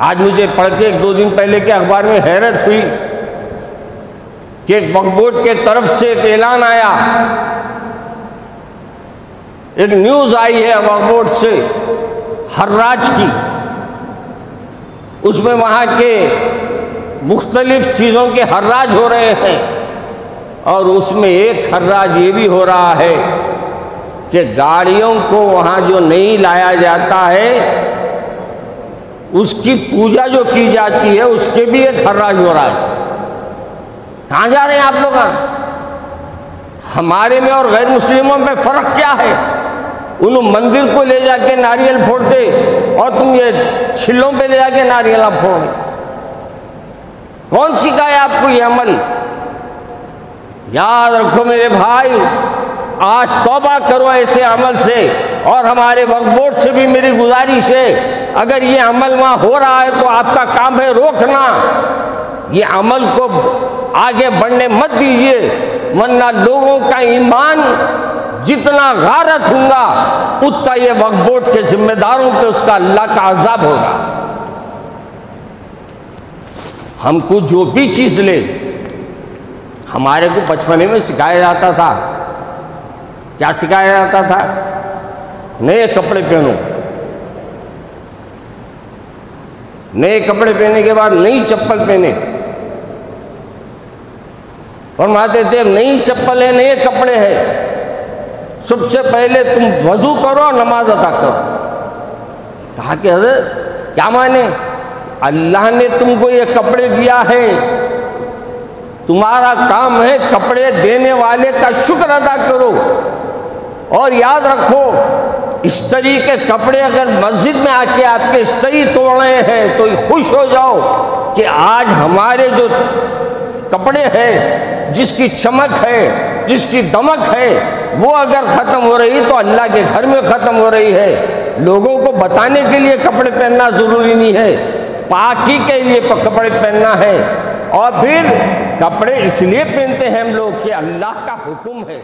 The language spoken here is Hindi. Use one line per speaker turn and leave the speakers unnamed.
आज मुझे पढ़ के एक दो दिन पहले के अखबार में हैरत हुई कि एक वक्फ बोर्ड के तरफ़ से एक ऐलान आया। एक न्यूज़ आई है बोर्ड से, हर्राज की। उसमें वहाँ के मुख्तलिफ़ चीज़ों के हर्राज हो रहे हैं और उसमें एक हर्राज ये भी हो रहा है कि गाड़ियों को वहाँ जो नहीं लाया जाता है उसकी पूजा जो की जाती है, उसके भी एक हर्राज है कहाँ जा रहे हैं आप लोग हमारे में और गैर मुस्लिमों में फ़र्क क्या है? उन मंदिर को ले जाके नारियल फोड़ते और तुम ये छिल्लों पे ले जाके नारियल आप फोड़। कौन सिखाए आपको ये अमल? याद रखो मेरे भाई, आज तौबा करो ऐसे अमल से और हमारे वर्क बोर्ड से भी मेरी गुजारिश है। अगर ये अमल वहाँ हो रहा है तो आपका काम है रोकना। ये अमल को आगे बढ़ने मत दीजिए। वरना लोगों का ईमान जितना गारत होगा, उतना ये वक्फ बोर्ड के जिम्मेदारों पे उसका अल्लाह का अजाब होगा। हमको जो भी चीज़ ले, हमारे को बचपने में सिखाया जाता था। क्या सिखाया जाता था? नए कपड़े पहनो। नए कपड़े पहनने के बाद नई चप्पल पहने। फरमाते थे, नई चप्पल है, नए कपड़े हैं। सबसे पहले तुम वज़ू करो नमाज़ अदा करो। कहा कि हज़रत क्या माने? अल्लाह ने तुमको ये कपड़े दिया है। तुम्हारा काम है कपड़े देने वाले का शुक्र अदा करो। और याद रखो स्त्री के कपड़े अगर मस्जिद में आके आपके स्त्री तोड़ रहे हैं तो खुश हो जाओ कि आज हमारे जो कपड़े हैं, जिसकी चमक है, जिसकी दमक है, वो अगर ख़त्म हो रही तो अल्लाह के घर में ख़त्म हो रही है। लोगों को बताने के लिए कपड़े पहनना ज़रूरी नहीं है। पाकि के लिए कपड़े पहनना है। और फिर कपड़े इसलिए पहनते हैं हम लोग कि अल्लाह का हुक्म है।